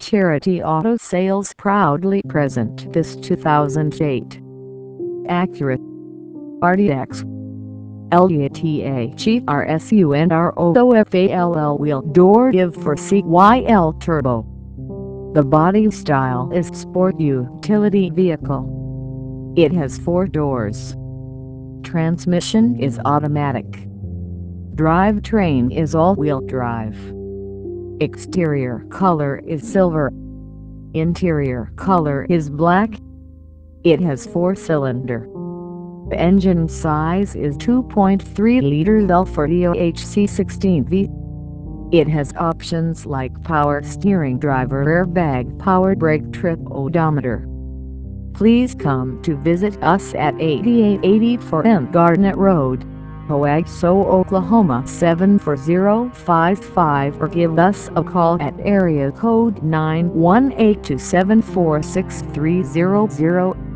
Charity Auto Sales proudly present this 2008 Acura RDX LETA Chief RSU and ROOFALL wheel door give for CYL turbo. The body style is sport utility vehicle. It has four doors. Transmission is automatic. Drivetrain is all-wheel drive. Exterior color is silver. Interior color is black. It has four-cylinder. Engine size is 2.3 liters L40 HC16V. It has options like power steering driver airbag power brake trip odometer. Please come to visit us at 8884 M Garnett Road. Owasso, Oklahoma 74055 or give us a call at area code 918-274-6300.